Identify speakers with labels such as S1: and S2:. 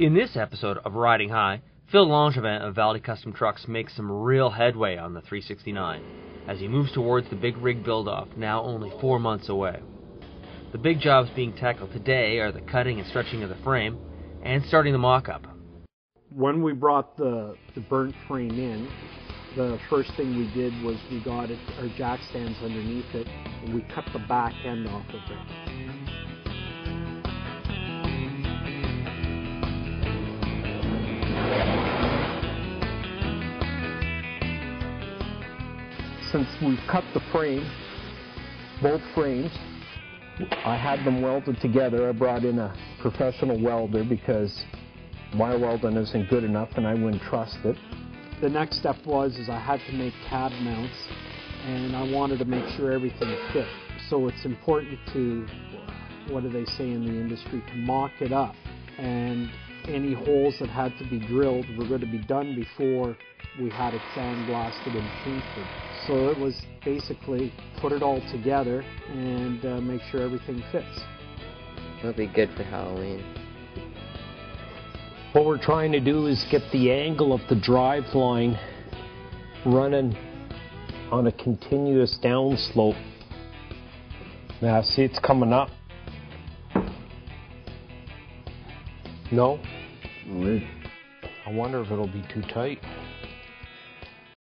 S1: In this episode of Ridin' High, Phil Langevin of Valley Custom Trucks makes some real headway on the 369 as he moves towards the big rig build-off, now only four months away. The big jobs being tackled today are the cutting and stretching of the frame and starting the mock-up.
S2: When we brought the, the burnt frame in, the first thing we did was we got it, our jack stands underneath it and we cut the back end off of it. Since we've cut the frame, both frames, I had them welded together. I brought in a professional welder because my welding isn't good enough and I wouldn't trust it. The next step was is I had to make cab mounts and I wanted to make sure everything fit. So it's important to, what do they say in the industry, to mock it up. And any holes that had to be drilled were going to be done before we had it sandblasted and painted. So it was basically put it all together and uh, make sure everything fits.
S3: It'll be good for Halloween.
S4: What we're trying to do is get the angle of the drive line running on a continuous downslope. Now, see, it's coming up. No? I wonder if it'll be too tight.